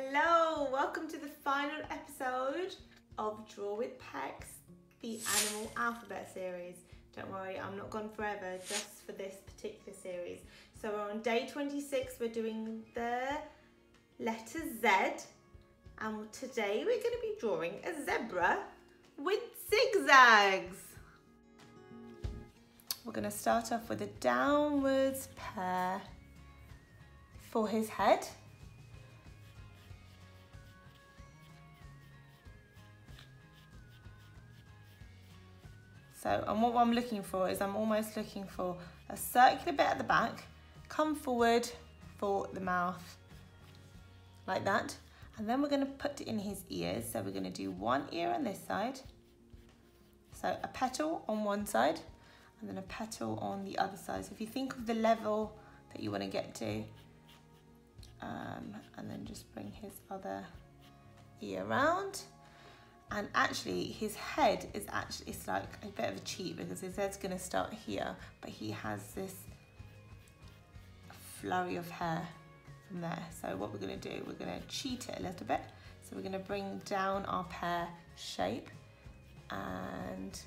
Hello, welcome to the final episode of Draw with Pex, the animal alphabet series. Don't worry, I'm not gone forever, just for this particular series. So we're on day 26, we're doing the letter Z, and today we're going to be drawing a zebra with zigzags. We're going to start off with a downwards pear for his head. So, and what I'm looking for is I'm almost looking for a circular bit at the back, come forward for the mouth, like that. And then we're gonna put it in his ears. So we're gonna do one ear on this side. So a petal on one side, and then a petal on the other side. So if you think of the level that you wanna get to, um, and then just bring his other ear around and actually his head is actually it's like a bit of a cheat because his head's going to start here but he has this flurry of hair from there. So what we're going to do we're going to cheat it a little bit. So we're going to bring down our pear shape and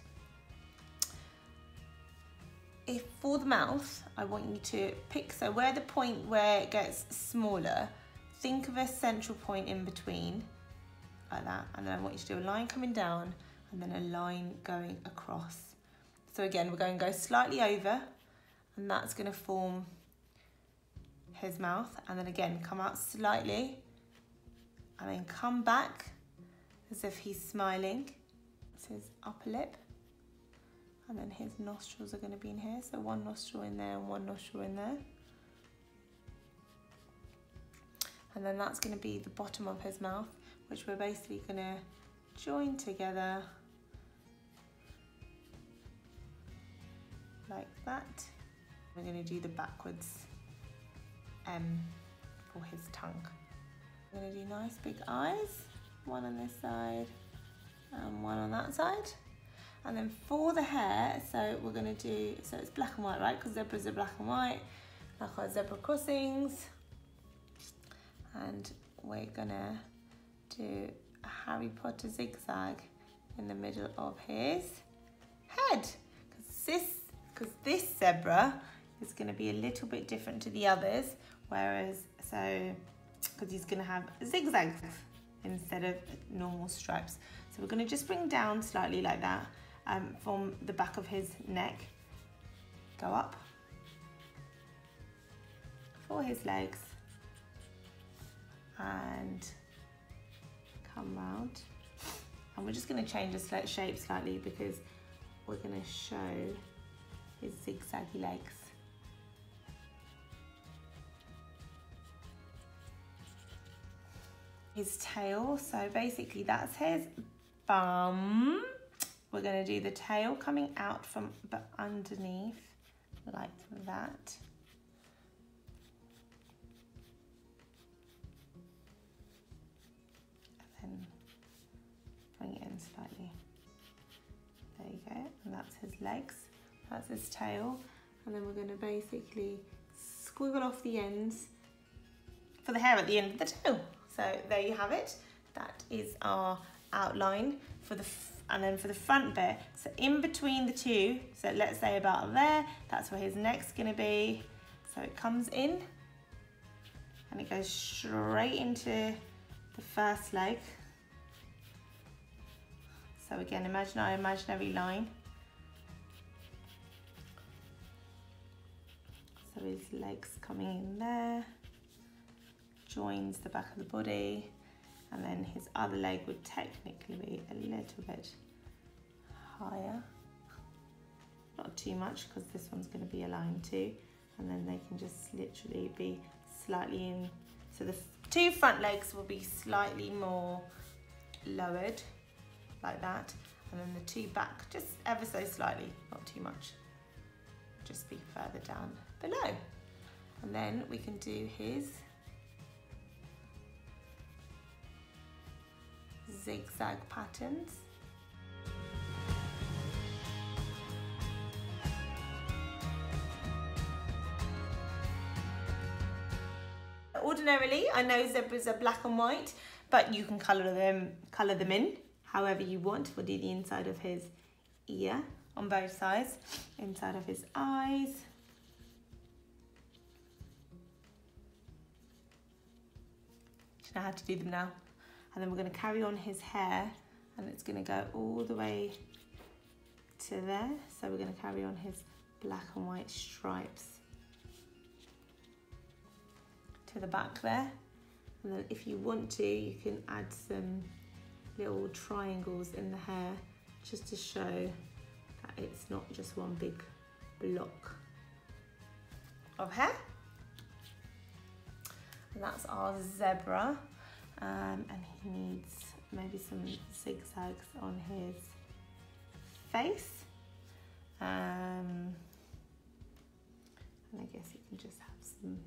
if for the mouth I want you to pick so where the point where it gets smaller think of a central point in between like that and then I want you to do a line coming down and then a line going across. So again we're going to go slightly over and that's going to form his mouth and then again come out slightly and then come back as if he's smiling. It's his upper lip and then his nostrils are going to be in here. So one nostril in there and one nostril in there. And then that's going to be the bottom of his mouth which we're basically to join together like that. We're to do the backwards M for his tongue. Going to do nice big eyes, one on this side and one on that side. And then for the hair, so we're to do, so it's black and white, right? Because zebras are black and white, like our zebra crossings. And we're to do a Harry Potter zigzag in the middle of his head. Because this, because this zebra is going to be a little bit different to the others, whereas, so, because he's going to have zigzags instead of normal stripes. So we're going to just bring down slightly like that um, from the back of his neck. Go up for his legs and come round and we're just going to change the shape slightly because we're going to show his zigzaggy legs. His tail, so basically that's his bum. We're going to do the tail coming out from underneath like that. That's his legs, that's his tail, and then we're going to basically squiggle off the ends for the hair at the end of the tail. So there you have it. That is our outline for the and then for the front bit. So in between the two, so let's say about there, that's where his neck's gonna be. So it comes in and it goes straight into the first leg so again, imagine our imaginary line. So his legs coming in there, joins the back of the body, and then his other leg would technically be a little bit higher. Not too much because this one's going to be aligned too. And then they can just literally be slightly in. So the two front legs will be slightly more lowered like that. And then the two back, just ever so slightly, not too much. Just be further down below. And then we can do his zigzag patterns. ordinarily. I know zebras are black and white, but you can colour them, colour them in however you want. We'll do the inside of his ear on both sides, inside of his eyes. You know how to do them now. And then we're going to carry on his hair and it's going to go all the way to there. So we're going to carry on his black and white stripes to the back there. And then if you want to, you can add some little triangles in the hair just to show that it's not just one big block of hair. And that's our zebra. Um, and he needs maybe some zigzags on his face. Um, and I guess you can just have some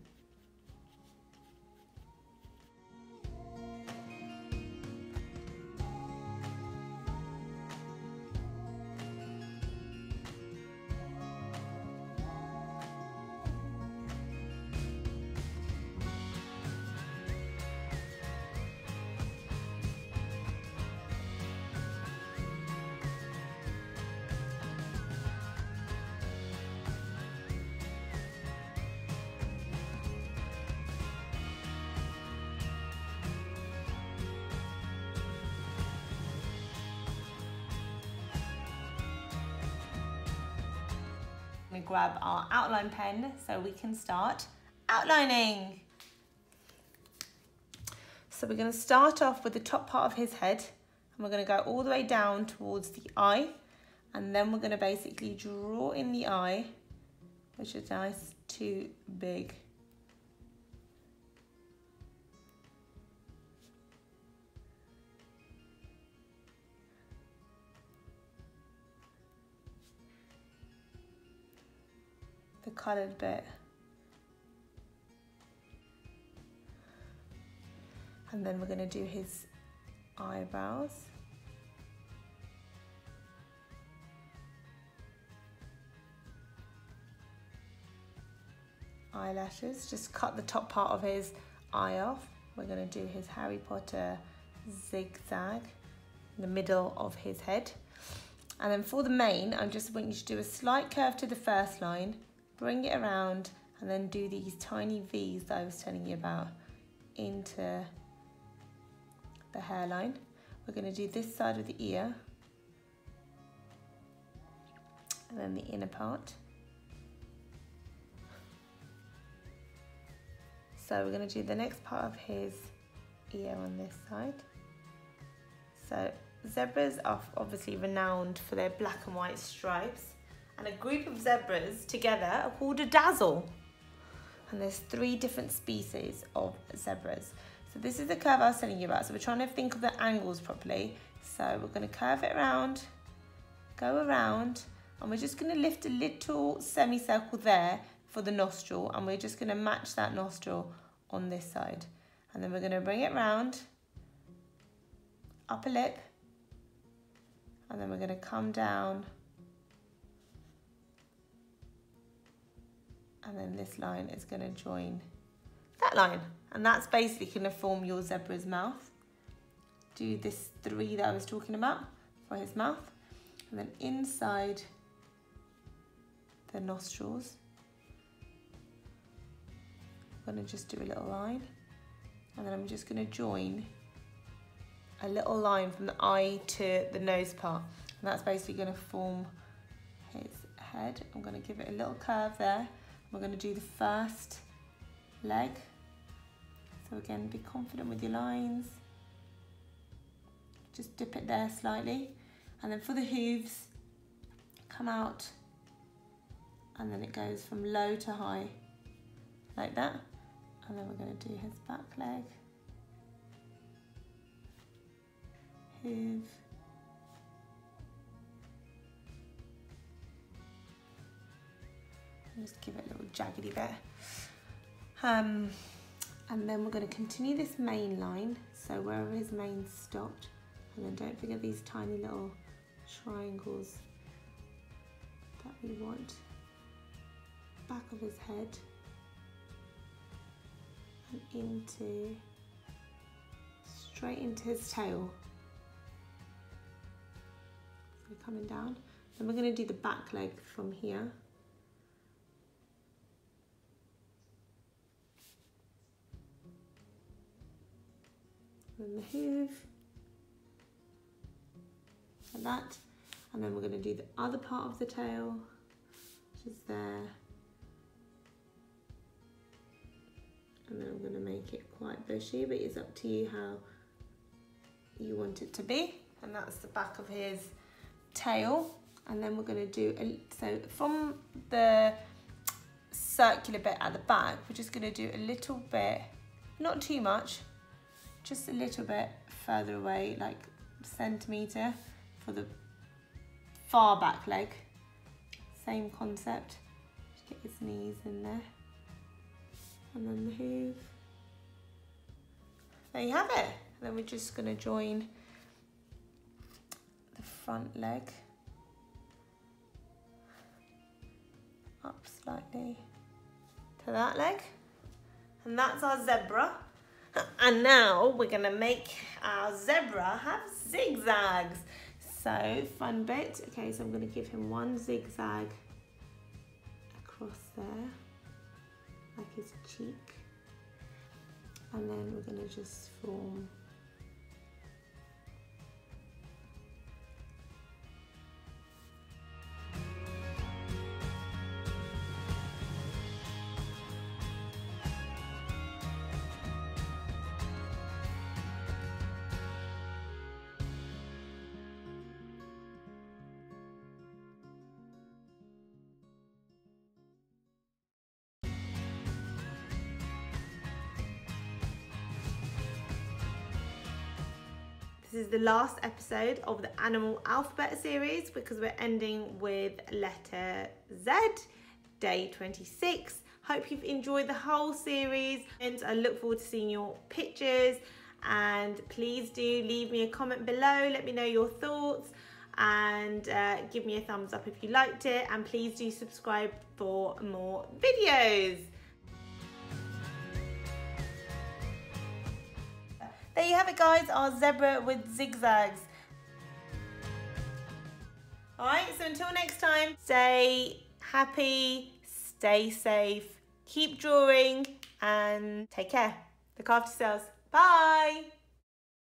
grab our outline pen so we can start outlining. So we're going to start off with the top part of his head and we're going to go all the way down towards the eye and then we're going to basically draw in the eye which is nice too big the coloured bit. And then we're going to do his eyebrows. Eyelashes, just cut the top part of his eye off. We're going to do his Harry Potter zigzag in the middle of his head. And then for the mane, I'm just want you to do a slight curve to the first line, bring it around and then do these tiny V's that I was telling you about into the hairline. We're going to do this side of the ear and then the inner part. So we're going to do the next part of his ear on this side. So zebras are obviously renowned for their black and white stripes and a group of zebras together are called a dazzle. And there's three different species of zebras. So this is the curve I was telling you about. So we're trying to think of the angles properly. So we're going to curve it around, go around, and we're just going to lift a little semicircle there for the nostril, and we're just going to match that nostril on this side. And then we're going to bring it round, upper lip, and then we're going to come down and then this line is going to join that line. And that's basically going to form your zebra's mouth. Do this three that I was talking about for his mouth. And then inside the nostrils I'm going to just do a little line. And then I'm just going to join a little line from the eye to the nose part. And that's basically going to form his head. I'm going to give it a little curve there we're going to do the first leg. So again, be confident with your lines. Just dip it there slightly. And then for the hooves, come out and then it goes from low to high like that. And then we're going to do his back leg. Hoof. Just give it a little jaggedy bit. Um, and then we're going to continue this mane line, so wherever his mane stopped, and then don't forget these tiny little triangles that we want. Back of his head. and into, straight into his tail. So coming down. Then we're going to do the back leg from here. Hoof. Like that. And then we're going to do the other part of the tail, which is there. And then I'm going to make it quite bushy, but it's up to you how you want it to be. And that's the back of his tail. And then we're going to do, a, so from the circular bit at the back, we're just going to do a little bit, not too much, just a little bit further away, like centimetre for the far back leg. Same concept. Just get his knees in there. And then the hoof. There you have it. And then we're just to join the front leg up slightly to that leg. And that's our zebra. And now we're gonna make our zebra have zigzags. So fun bit. Okay, so I'm gonna give him one zigzag across there, like his cheek. And then we're gonna just form This is the last episode of the Animal Alphabet series because we're ending with letter Z, day 26. Hope you've enjoyed the whole series and I look forward to seeing your pictures and please do leave me a comment below, let me know your thoughts and uh, give me a thumbs up if you liked it and please do subscribe for more videos. There you have it guys, our zebra with zigzags. Alright, so until next time, stay happy, stay safe, keep drawing and take care. Look after yourselves. Bye!